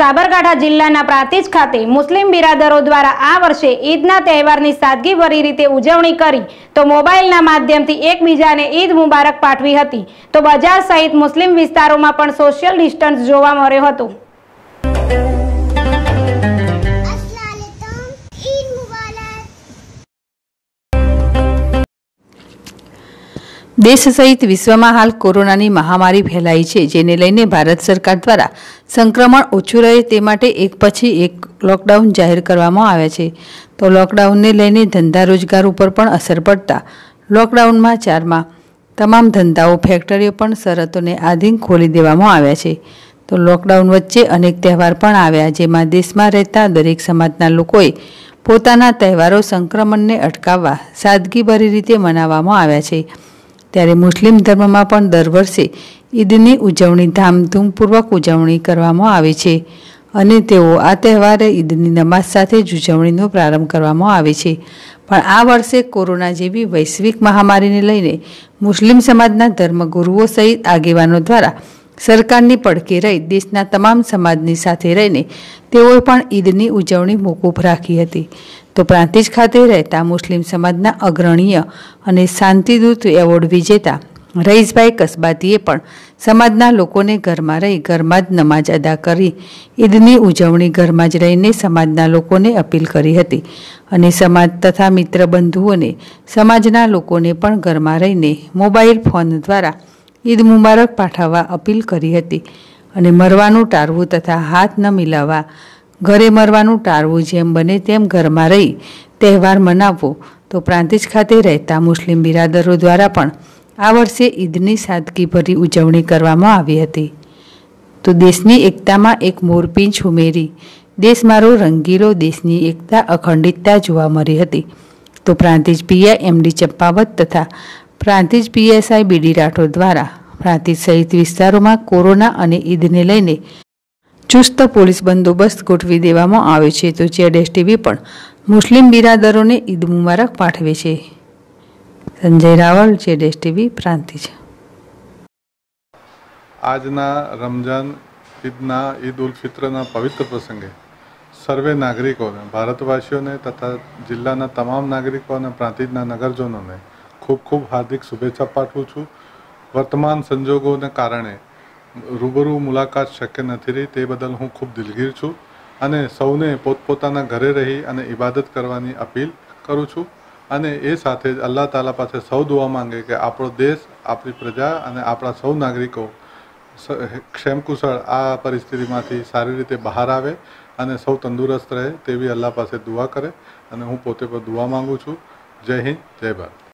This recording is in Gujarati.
સાબરકાંઠા જિલ્લાના પ્રાંતિજ ખાતે મુસ્લિમ બિરાદરો દ્વારા આ વર્ષે ઈદના તહેવારની સાદગીભરી રીતે ઉજવણી કરી તો મોબાઈલના માધ્યમથી એકબીજાને ઈદ મુબારક પાઠવી હતી. તો બજાર સહિત મુસ્લિમ વિસ્તારોમાં પણ સોશિયલ ડિસ્ટન્સ જોવા મળ્યો હતો. દેશ સહિત વિશ્વમાં હાલ કોરોનાની મહામારી ફેલાઈ છે, જેને લઈને ભારત સરકાર દ્વારા સંક્રમણ ઓછું રહે તે માટે એક પછી એક લોકડાઉન જાહેર કરવામાં આવ્યા છે. તો લોકડાઉનને લઈને ધંધા રોજગાર ઉપર પણ અસર પડતા લોકડાઉનમાં ચારમાં તમામ ધંધાઓ, ફેક્ટરીઓ પણ શરતોને આધીન ખોલી દેવામાં આવ્યા છે. તો લોકડાઉન વચ્ચે અનેક તહેવાર પણ આવ્યા, જેમાં દેશમાં રહેતા દરેક સમાજના લોકોએ પોતાના તહેવારો સંક્રમણને અટકાવવા સાદગીભરી રીતે મનાવવામાં આવ્યા છે. ત્યારે મુસ્લિમ ધર્મમાં પણ દર વર્ષે ઈદની ઉજવણી ધામધૂમપૂર્વક ઉજવણી કરવામાં આવે છે અને તેઓ આ તહેવારે ઈદની નમાઝ સાથે જ ઉજવણીનો પ્રારંભ કરવામાં આવે છે. પણ આ વર્ષે કોરોના જેવી વૈશ્વિક મહામારીને લઈને મુસ્લિમ સમાજના ધર્મગુરુઓ સહિત આગેવાનો દ્વારા સરકારની પડકે રહી દેશના તમામ સમાજની સાથે રહીને તેઓએ પણ ઈદની ઉજવણી મોકૂફ રાખી હતી. તો પ્રાંતિજ ખાતે રહેતા મુસ્લિમ સમાજના અગ્રણીય અને શાંતિદૂત એવોર્ડ વિજેતા રઈસભાઈ કસબાતીએ પણ સમાજના લોકોને ઘરમાં રહી, ઘરમાં જ નમાજ અદા કરી, ઈદની ઉજવણી ઘરમાં જ રહીને સમાજના લોકોને અપીલ કરી હતી અને સમાજ તથા મિત્ર બંધુઓને સમાજના લોકોને પણ ઘરમાં રહીને મોબાઈલ ફોન દ્વારા ઈદ મુબારક પાઠવવા અપીલ કરી હતી અને મરવાનું ટાળવું તથા હાથ ન મિલાવવા ઘરે મરવાનું ટાળવું જેમ બને તેમ ઘરમાં રહી, તહેવાર મનાવવો. તો પ્રાંતિજ ખાતે રહેતા મુસ્લિમ બિરાદરો દ્વારા પણ આ વર્ષે ઈદની સાદગીભરી ઉજવણી કરવામાં આવી હતી. તો દેશની એકતામાં એક મોરપીંછ ઉમેરી. દેશ મારો રંગીલો, દેશની એકતા, અખંડિતતા જોવા મળી હતી. તો પ્રાંતિજ પીઆઈ એમડી ચંપાવત તથા પ્રાંતિજ પીએસઆઈ બીડી રાઠોડ દ્વારા પ્રાંતિજ સહિત વિસ્તારોમાં કોરોના અને ઈદને લઈને ચુસ્ત પોલીસ બંદોબસ્ત ગોઠવી દેવામાં આવ્યો છે. તો જેડેશ ટીવી પણ મુસ્લિમ બિરાદરોને ઈદ મુબારક પાઠવે છે. સંજય રાવલ જેડેશ ટીવી પ્રાંતિજ આજના રમજાન ઈદના ઈદ ઉલ ફિત્રના પવિત્ર પ્રસંગે સર્વે નાગરિકોને, ભારતવાસીઓને તથા જિલ્લાના તમામ નાગરિકો અને પ્રાંતિજના નગરજનોને ખૂબ ખૂબ હાર્દિક શુભેચ્છા પાઠવું છું. વર્તમાન સંજોગોને કારણે રૂબરૂ મુલાકાત શક્ય નથી રહી તે બદલ હું ખૂબ દિલગીર છું અને સૌને પોતપોતાના ઘરે રહી અને ઇબાદત કરવાની અપીલ કરું છું અને એ સાથે જ અલ્લાહ તાલા પાસે સૌ દુઆ માંગે કે આપણો દેશ, આપણી પ્રજા અને આપણા સૌ નાગરિકો ક્ષેમકુશળ આ પરિસ્થિતિમાંથી સારી રીતે બહાર આવે અને સૌ તંદુરસ્ત રહે તેવી અલ્લાહ પાસે દુઆ કરે અને હું પોતે પણ દુઆ માંગુ છું. જય હિન્દ, જય ભારત.